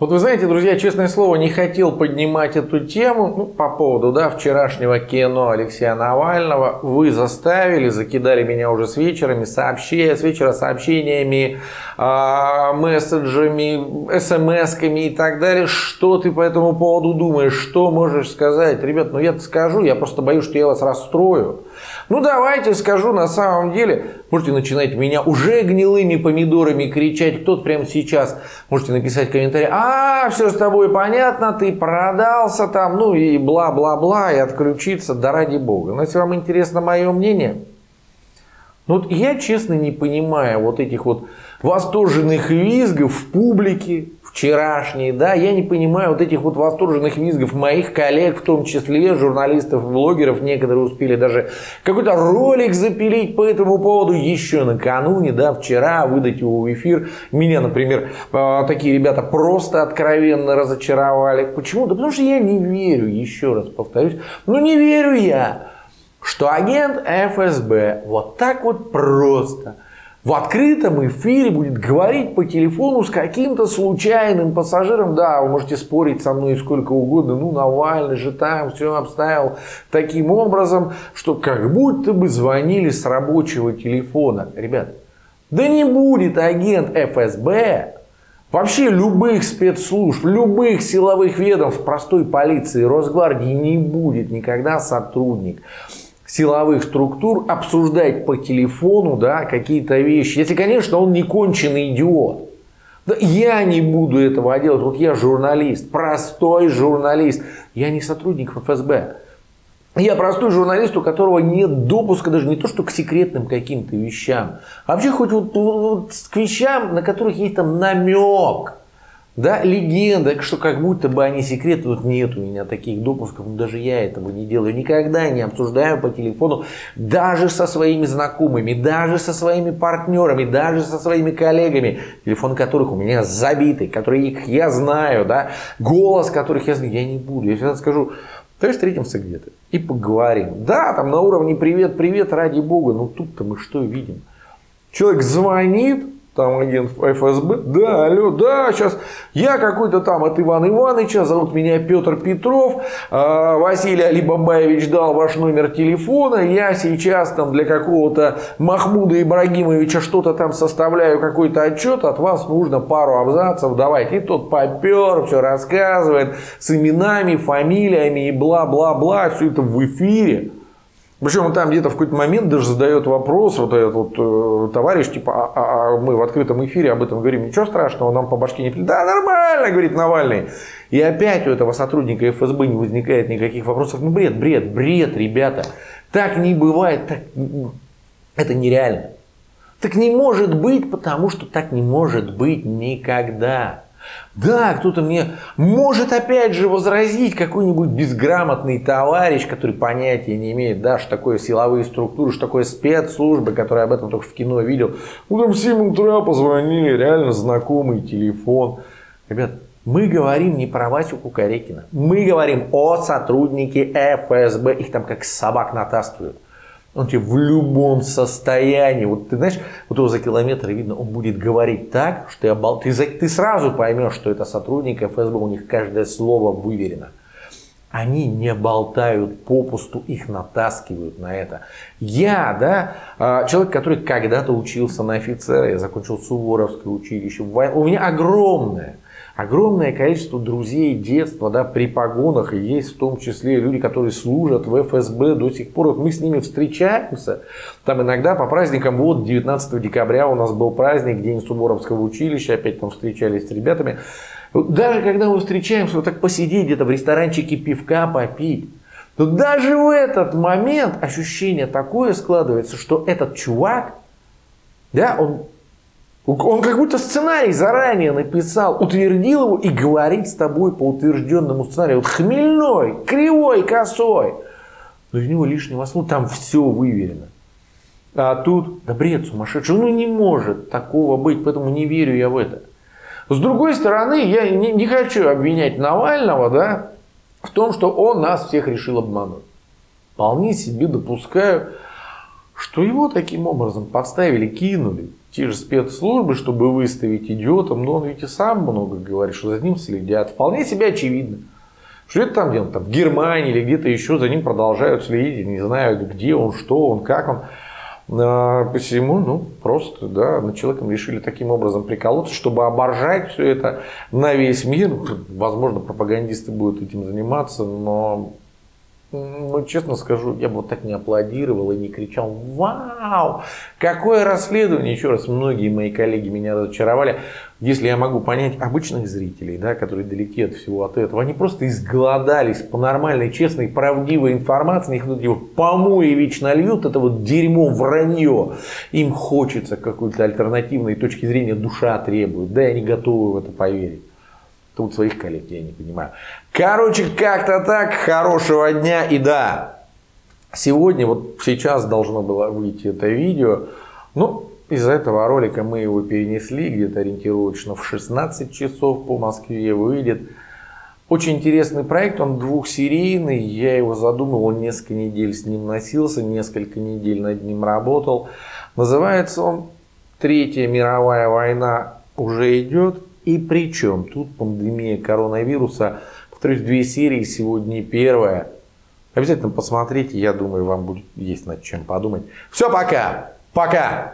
Вот вы знаете, друзья, честное слово, не хотел поднимать эту тему ну, по поводу да, вчерашнего кино Алексея Навального. Вы заставили, закидали меня уже с вечерами, сообщения, с вечера сообщениями, э, месседжами, смс-ками и так далее. Что ты по этому поводу думаешь? Что можешь сказать? Ребят, ну я скажу, я просто боюсь, что я вас расстрою. Ну давайте скажу на самом деле, можете начинать меня уже гнилыми помидорами кричать, кто-то прямо сейчас, можете написать комментарий, а, все с тобой понятно, ты продался там, ну и бла-бла-бла, и отключиться, да ради бога. Но если вам интересно мое мнение, ну вот я честно не понимаю вот этих вот восторженных визгов в публике, вчерашней, да, я не понимаю вот этих вот восторженных визгов моих коллег, в том числе журналистов, блогеров, некоторые успели даже какой-то ролик запилить по этому поводу еще накануне, да, вчера, выдать его в эфир. Меня, например, а, такие ребята просто откровенно разочаровали. Почему? Да потому что я не верю, еще раз повторюсь, ну не верю я, что агент ФСБ вот так вот просто – в открытом эфире будет говорить по телефону с каким-то случайным пассажиром. Да, вы можете спорить со мной сколько угодно. Ну, Навальный же там все обставил таким образом, что как будто бы звонили с рабочего телефона. Ребят, да не будет агент ФСБ, вообще любых спецслужб, любых силовых ведомств, простой полиции, Росгвардии не будет никогда сотрудник силовых структур обсуждать по телефону да, какие-то вещи. Если, конечно, он не конченый идиот. Да я не буду этого делать. Вот я журналист, простой журналист. Я не сотрудник ФСБ. Я простой журналист, у которого нет допуска даже не то, что к секретным каким-то вещам, а вообще хоть вот, вот к вещам, на которых есть там намек. Да, легенда, что как будто бы они секреты, вот нет у меня таких допусков, даже я этого не делаю. Никогда не обсуждаю по телефону даже со своими знакомыми, даже со своими партнерами, даже со своими коллегами, телефон которых у меня забитый, которые их я знаю, да, голос которых я знаю, я не буду. Я всегда скажу, давай встретимся где-то и поговорим. Да, там на уровне привет, привет, ради бога, но тут-то мы что видим? Человек звонит, там агент ФСБ, да, алло, да, сейчас я какой-то там от Ивана Ивановича, зовут меня Петр Петров, а, Василий Алибабаевич дал ваш номер телефона, я сейчас там для какого-то Махмуда Ибрагимовича что-то там составляю, какой-то отчет, от вас нужно пару абзацев. Давайте. И тот попер, все рассказывает с именами, фамилиями и бла-бла-бла, все это в эфире. Причем он там где-то в какой-то момент даже задает вопрос, вот этот вот э, товарищ, типа, а, а, а мы в открытом эфире об этом говорим, ничего страшного, нам по башке не прилетит. Да, нормально, говорит Навальный. И опять у этого сотрудника ФСБ не возникает никаких вопросов. Ну, бред, бред, бред, ребята. Так не бывает, так... это нереально. Так не может быть, потому что так не может быть никогда. Да, кто-то мне может опять же возразить какой-нибудь безграмотный товарищ, который понятия не имеет, да, что такое силовые структуры, что такое спецслужбы, который об этом только в кино видел. Ну там в 7 утра позвонили, реально знакомый телефон. Ребят, мы говорим не про Васю Кукарекина. Мы говорим о сотруднике ФСБ. Их там как собак натаскивают. Он тебе в любом состоянии, вот ты знаешь, вот его за километр видно, он будет говорить так, что я бал... ты, ты сразу поймешь, что это сотрудник ФСБ, у них каждое слово выверено. Они не болтают попусту, их натаскивают на это. Я, да, а, человек, который когда-то учился на офицера, я закончил Суворовское училище, у меня огромное огромное количество друзей детства, да, при погонах, и есть в том числе люди, которые служат в ФСБ до сих пор. Вот мы с ними встречаемся, там иногда по праздникам, вот 19 декабря у нас был праздник, День Суворовского училища, опять там встречались с ребятами. Даже когда мы встречаемся, вот так посидеть где-то в ресторанчике пивка попить, то даже в этот момент ощущение такое складывается, что этот чувак, да, он он как будто сценарий заранее написал, утвердил его и говорит с тобой по утвержденному сценарию. Вот хмельной, кривой, косой. Но из него лишнего слова, там все выверено. А тут, да бред сумасшедший, ну не может такого быть, поэтому не верю я в это. С другой стороны, я не, не хочу обвинять Навального да, в том, что он нас всех решил обмануть. Вполне себе допускаю, что его таким образом подставили, кинули те же спецслужбы, чтобы выставить идиотом, но он ведь и сам много говорит, что за ним следят. Вполне себе очевидно. Что это там где-то в Германии или где-то еще за ним продолжают следить, не знают, где он, что он, как он. А, посему, ну, просто, да, над человеком решили таким образом приколоться, чтобы оборжать все это на весь мир. Возможно, пропагандисты будут этим заниматься, но ну, честно скажу, я бы вот так не аплодировал и не кричал «Вау! Какое расследование!» Еще раз, многие мои коллеги меня разочаровали. Если я могу понять обычных зрителей, да, которые далеки от всего от этого, они просто изголодались по нормальной, честной, правдивой информации, их вот вот помои вечно льют, это вот дерьмо, вранье. Им хочется какой-то альтернативной точки зрения, душа требует, да, и они готовы в это поверить. Тут своих коллег я не понимаю. Короче, как-то так. Хорошего дня. И да, сегодня, вот сейчас должно было выйти это видео. Ну, из-за этого ролика мы его перенесли где-то ориентировочно в 16 часов по Москве выйдет. Очень интересный проект, он двухсерийный, я его задумывал, несколько недель с ним носился, несколько недель над ним работал. Называется он «Третья мировая война уже идет». И причем тут пандемия коронавируса, повторюсь, две серии, сегодня первая. Обязательно посмотрите, я думаю, вам будет есть над чем подумать. Все, пока! Пока!